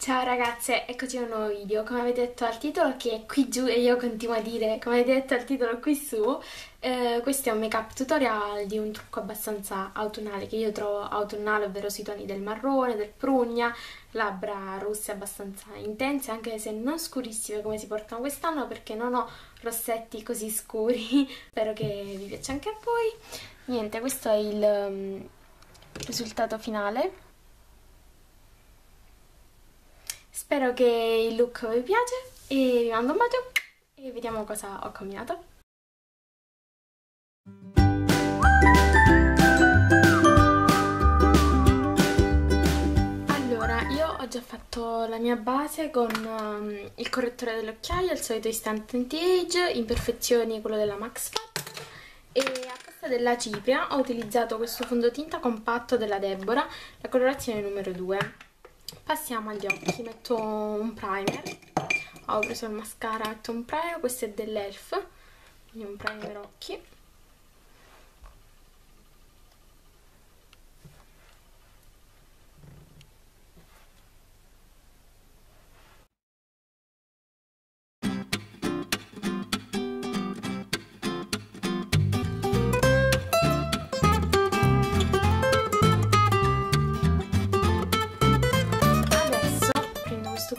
Ciao ragazze, eccoci a un nuovo video. Come avete detto al titolo, che è qui giù e io continuo a dire, come avete detto al titolo qui su, eh, questo è un make-up tutorial di un trucco abbastanza autunnale che io trovo autunnale, ovvero sui toni del marrone, del prugna, labbra rosse abbastanza intense, anche se non scurissime come si portano quest'anno perché non ho rossetti così scuri. Spero che vi piaccia anche a voi. Niente, questo è il um, risultato finale. Spero che il look vi piace e vi mando un bacio e vediamo cosa ho combinato. Allora, io ho già fatto la mia base con um, il correttore delle occhiaie, il solito Instant Anti-Age, Imperfezioni, quello della Max Fat e a posto della cipria ho utilizzato questo fondotinta compatto della Deborah, la colorazione numero 2 passiamo agli occhi metto un primer. Ho preso il mascara metto un primer questo è dell'elf quindi un primer occhi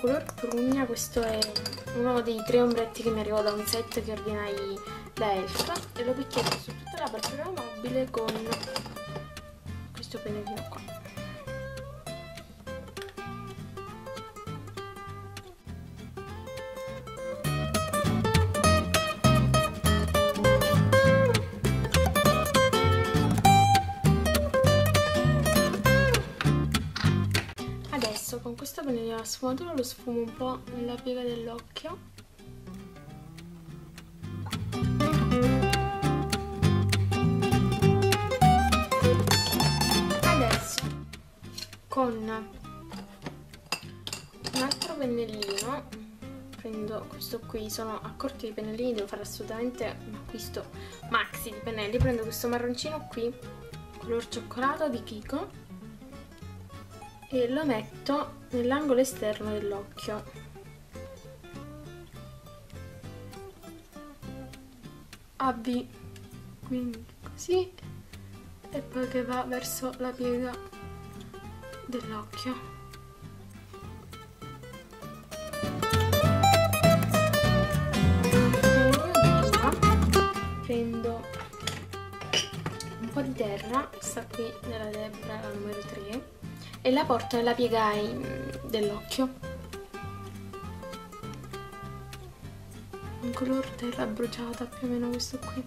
color prugna questo è uno dei tre ombretti che mi arrivò da un set che ordinai da Elf e lo picchietto su tutta la parte mobile con questo pennellino qua con questo pennellino a sfumatura lo sfumo un po' nella piega dell'occhio. Adesso con un altro pennellino prendo questo qui sono a corti di pennellini devo fare assolutamente un acquisto maxi di pennelli prendo questo marroncino qui color cioccolato di Kiko e lo metto nell'angolo esterno dell'occhio. A V quindi così e poi che va verso la piega dell'occhio. Prendo un po' di terra sta qui nella lebbra la numero 3 e la porto nella piega dell'occhio. Un color terra bruciata più o meno questo qui.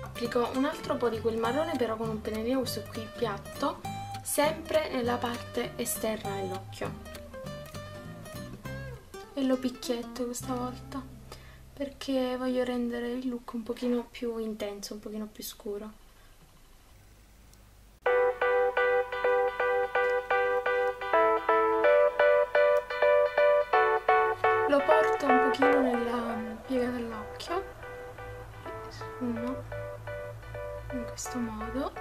Applico un altro po' di quel marrone però con un pennellino questo qui piatto sempre nella parte esterna dell'occhio. E lo picchietto questa volta perché voglio rendere il look un pochino più intenso, un pochino più scuro piega dell'occhio. Sfumo in questo modo.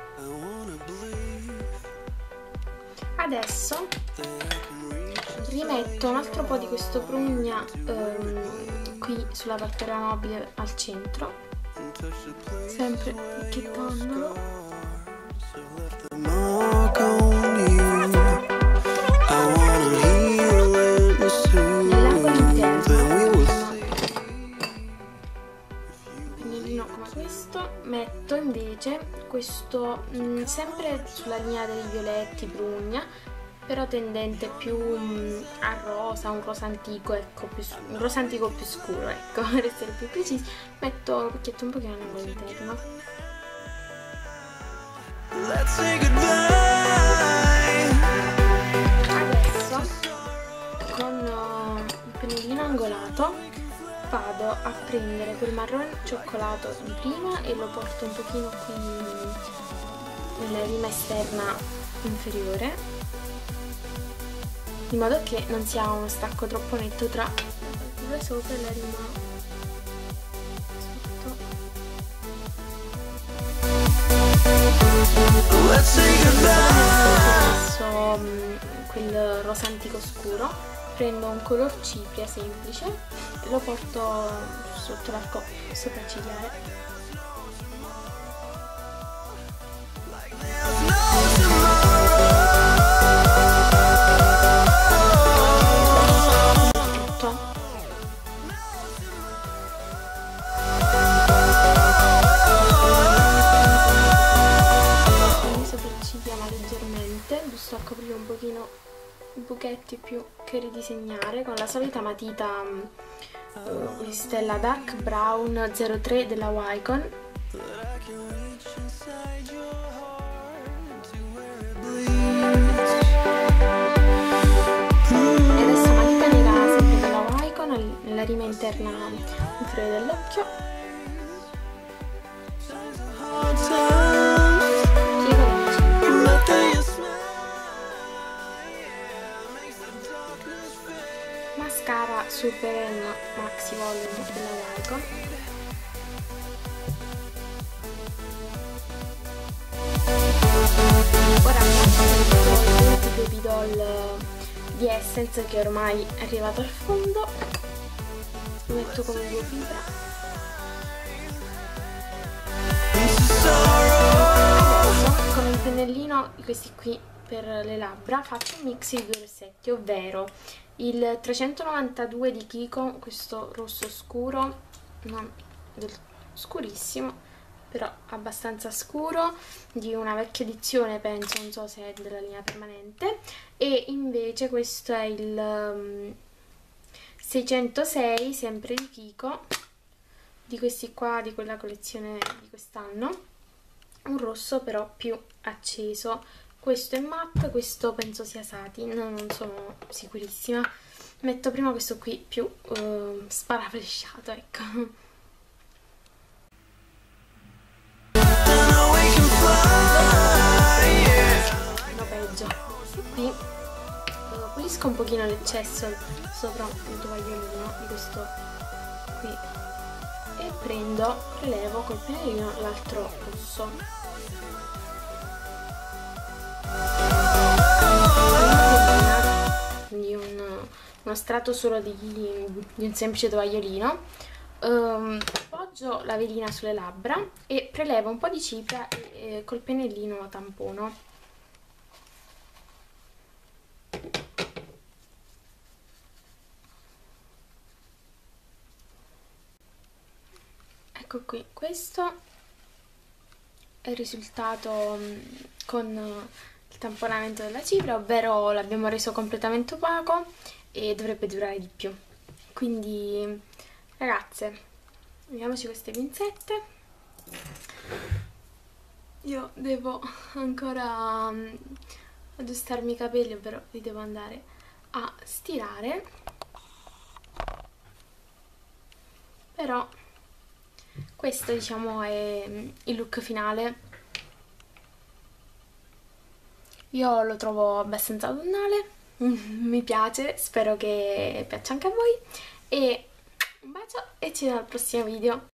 Adesso rimetto un altro po' di questo prugna ehm, qui sulla parte mobile al centro. Sempre picchiettandolo invece questo mh, mm, sempre sulla linea dei violetti brugna però tendente più mh, mm, a rosa, un rosa antico, ecco, più, un rosa antico più scuro, ecco, per essere più precisi, metto il picchietto un pochino nell'angolo interno. Adesso con uh, il pennellino angolato vado a prendere quel marrone cioccolato di prima e lo porto un pochino qui nella rima esterna inferiore in modo che non sia uno stacco troppo netto tra la sopra e la rima sotto. Adesso mm, rosa antico scuro prendo un color cipria semplice e lo porto sotto l'arco sopraccigliare che ridisegnare con la solita matita uh, Stella Dark Brown 03 della Wycon e adesso matita nera sempre della Wycon nella rima interna inferiore dell'occhio mascara Super Maxi Volume della Wycon ora il Baby Doll di Essence che ormai è arrivato al fondo. Lo metto come due fibra. Con il pennellino questi qui per le labbra faccio un mix di due rossetti ovvero il 392 di Kiko questo rosso scuro non del, scurissimo però abbastanza scuro di una vecchia edizione penso non so se è della linea permanente e invece questo è il um, 606 sempre di Kiko di questi qua di quella collezione di quest'anno un rosso però più acceso questo è matte, questo penso sia satin, non sono sicurissima. Metto prima questo qui più uh, sparaflesciato, ecco. Qui pulisco un pochino l'eccesso sopra il tovagliolino di questo qui e prendo, prelevo col pennellino l'altro rosso quindi un, uno strato solo di, di un semplice tovagliolino. Um, appoggio la velina sulle labbra e prelevo un po' di cipria e, e col pennellino tampono. Ecco qui questo è il risultato con il tamponamento della cipria, ovvero l'abbiamo reso completamente opaco e dovrebbe durare di più. Quindi ragazze, vediamoci queste pinzette. Io devo ancora um, aggiustarmi i capelli, ovvero li devo andare a stirare. Però questo diciamo è il look finale io lo trovo abbastanza autunnale, mi piace, spero che piaccia anche a voi e un bacio e ci vediamo al prossimo video.